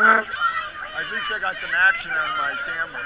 I think I got some action on my camera.